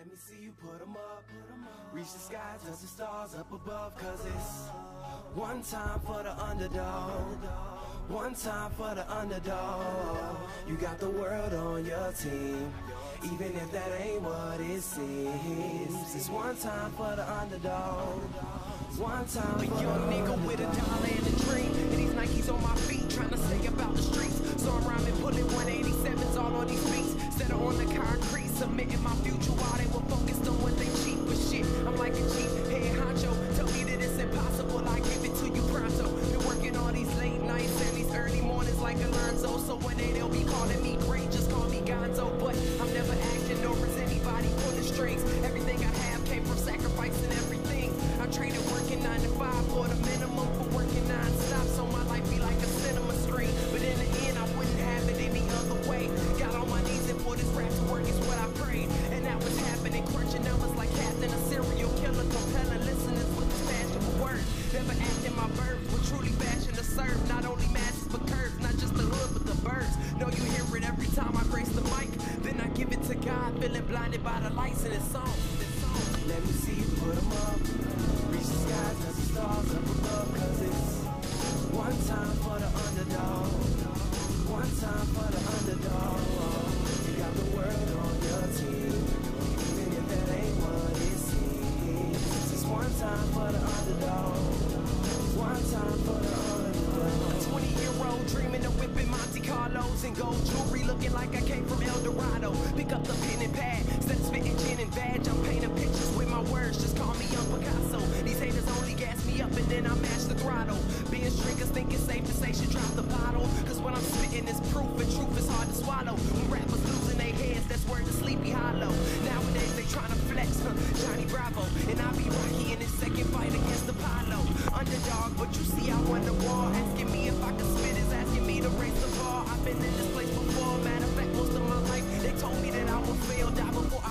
Let me see you put 'em up. Reach the sky, touch the stars up above. Cause it's one time for the underdog. One time for the underdog. You got the world on your team. Even if that ain't what it seems. It's one time for the underdog. One time A young nigga with a dollar and a dream. Nikes on my feet, trying to stay about the streets. So I'm rhyming, pulling 187s all on these beats. Of on the concrete, submitting my future while they were focused on what they cheap. But shit, I'm like a cheap serve. Not only masses, but curves. Not just the hood, but the birds. Know you hear it every time I grace the mic. Then I give it to God, feeling blinded by the lights in. This song. Gin I'm painting pictures with my words. Just call me Young Picasso. These haters only gas me up and then I mash the throttle. Being drinkers think it's safe to say she drop the bottle. Cause what I'm spitting is proof and truth is hard to swallow. When rappers losing their heads, that's word to Sleepy Hollow. Nowadays they trying to flex, huh? Johnny Bravo. And I be Rocky in his second fight against Apollo. Underdog, but you see I won the war. Asking me if I can spit is asking me to raise the bar. I've been in this place before. Matter of fact, most of my life they told me that I would fail, die before I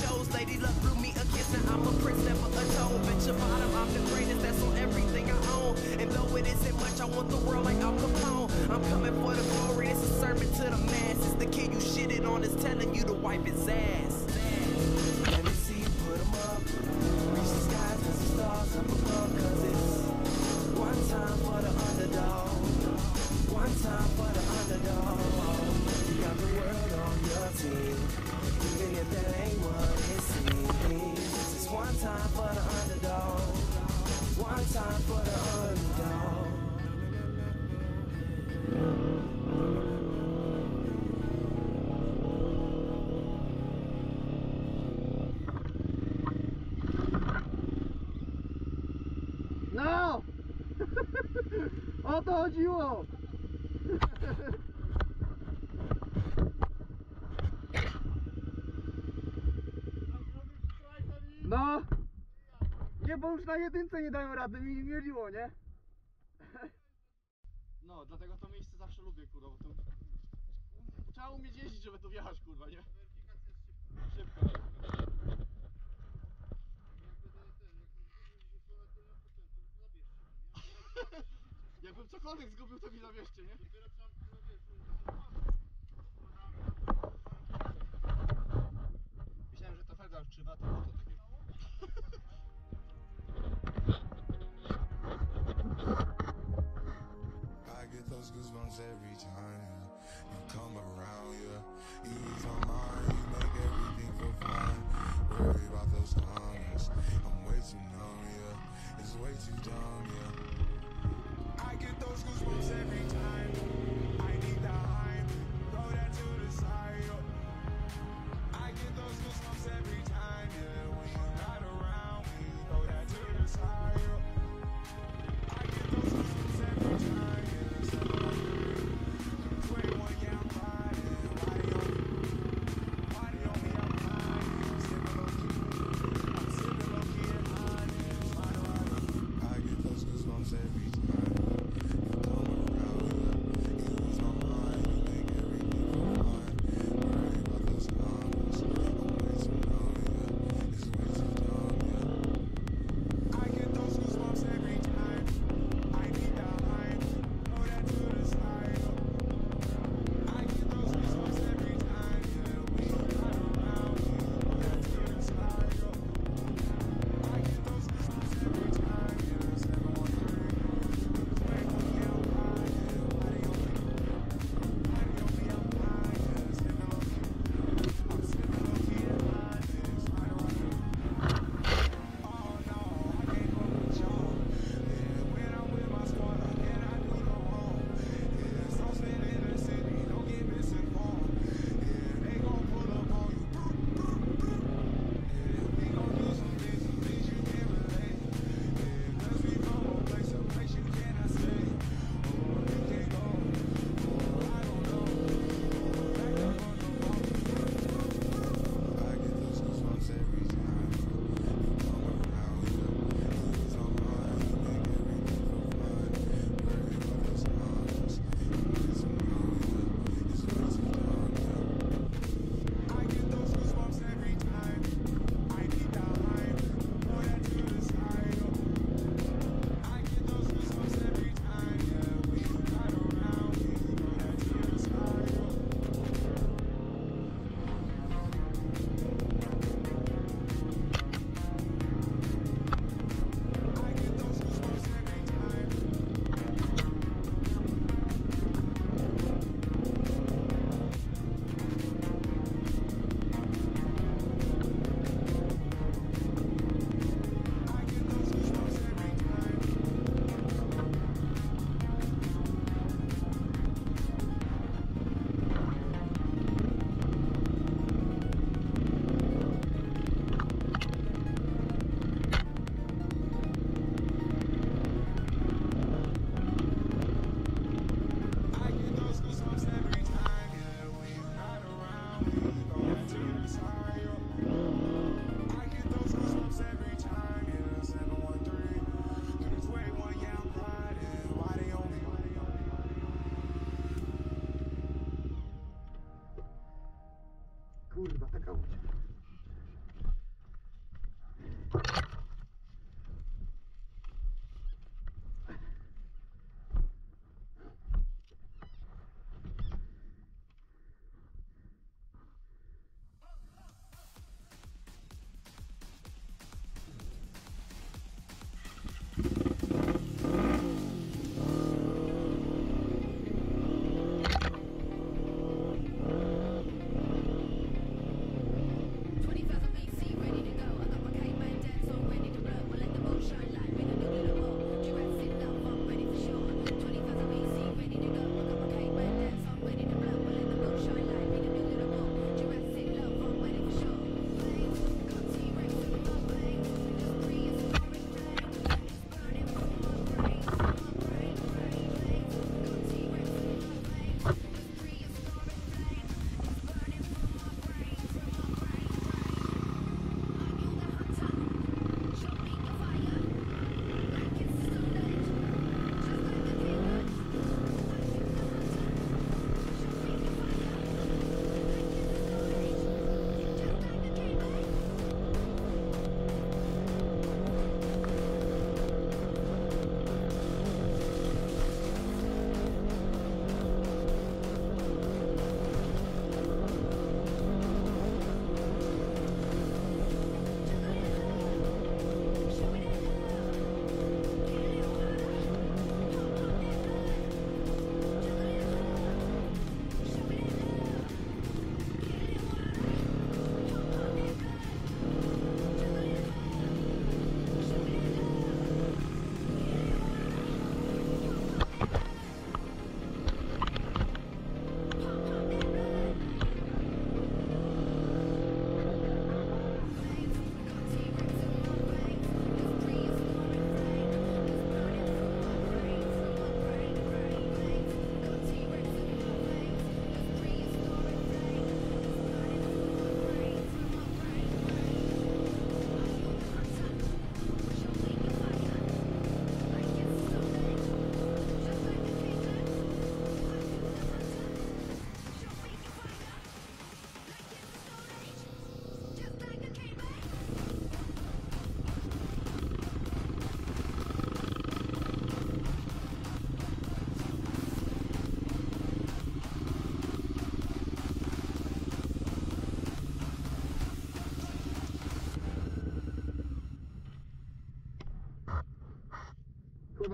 shows. Lady Luck blew me a kiss, and I'm a prince, never a toe. Bitch, your bottom, I'm the greatest. That's on everything I own. And though it isn't much, I want the world like Al Capone. I'm coming for the glory. It's a sermon to the masses. The kid you shitted on is telling you to wipe his ass. To chodziło! No! Nie, bo już na jedynce nie dają rady, mi mieliło, nie? No, dlatego to miejsce zawsze lubię, kurwa, bo to... Trzeba umieć jeździć, żeby tu wjechać, kurwa, nie? Jakbym cokolwiek zgubił, to mi zabierzcie, nie? Myślałem, że to felga już krzywa, to to takie... I get those goosebumps every time you come around, yeah. You ease my mind, you make everything feel fine. Worry about those comments, I'm way too numb, yeah. It's way too dumb, yeah. Get those goosebumps every time.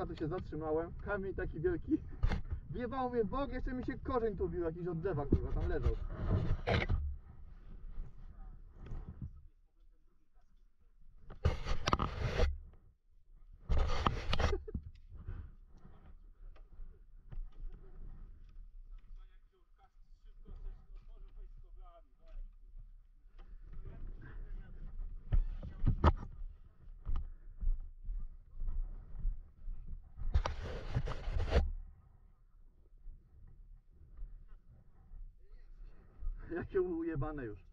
na to się zatrzymałem. Kamień taki wielki. Wiewał mnie bok, jeszcze mi się korzeń tu bił jakiś od drzewa, kurwa, tam leżał. Jak ujebane już.